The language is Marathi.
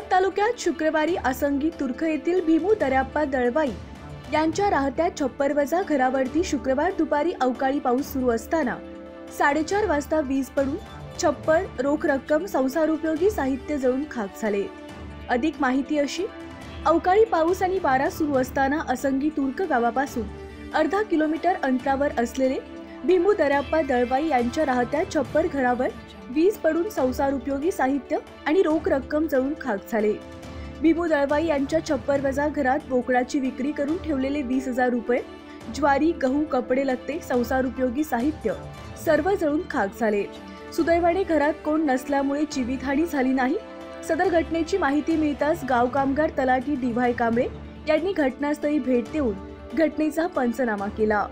तालुक्यात शुक्रवारी आसंगी तुर्क येथील भीमू दर्याप्पा दळवाई यांच्या राहत्या छप्पर वजा घरावरती शुक्रवार दुपारी अवकाळी पाऊस सुरू असताना साडेचार वाजता वीज पडून छप्पर रोख रक्कम संसारोपयोगी साहित्य जळून खाक झाले. अधिक माहिती अशी अवकाळी पाऊस आणि वारा सुरू असताना असंगी तुर्क गावापासून अर्धा किलोमीटर अंतरावर असलेले भीमू दर्याप्पा दळवाई यांच्या राहत्या छप्पर घरावर वीज पडून संसार उपयोगी साहित्य आणि रोख रक्कम जळून खाक झाले. भीमू दळवाई यांच्या छप्पर वजा घरात बोकडाची विक्री करून ठेवलेले वीस हजार रुपये ज्वारी गहू कपडे लत्ते संसारोपयोगी साहित्य सर्व जळून खाक झाले. सुदैवाने घरात कोण नसल्यामुळे जीवितहानी झाली नाही. सदर घटनेची माहिती मिळताच गाव कामगार तलाठी डिव्हाय कांबळे यांनी घटनास्थळी भेट देऊन घटनेचा पंचनामा केला.